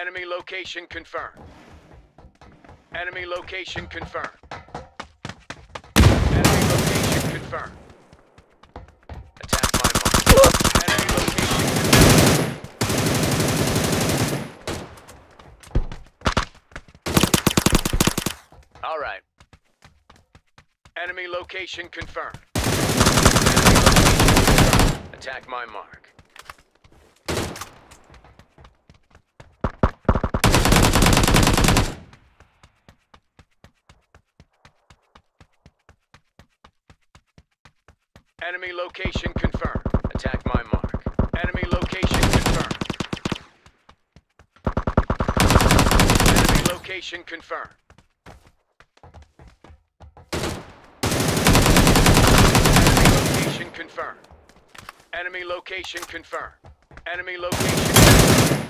Enemy location confirmed. Enemy location confirmed. Enemy location confirmed. Attack my mark. Enemy location confirmed. All right. Enemy location confirmed. Enemy location confirmed. Attack my mark. Enemy location confirmed. Attack my mark. Enemy location confirmed. Enemy location confirmed. Enemy location confirmed. Enemy location confirmed. Enemy location confirmed.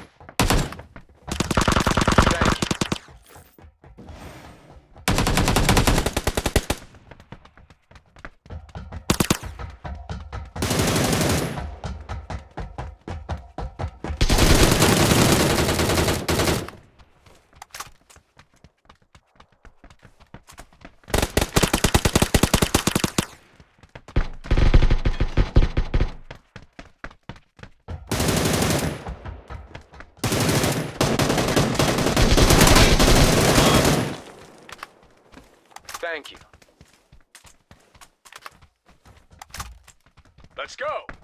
Thank you. Let's go.